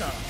Stop.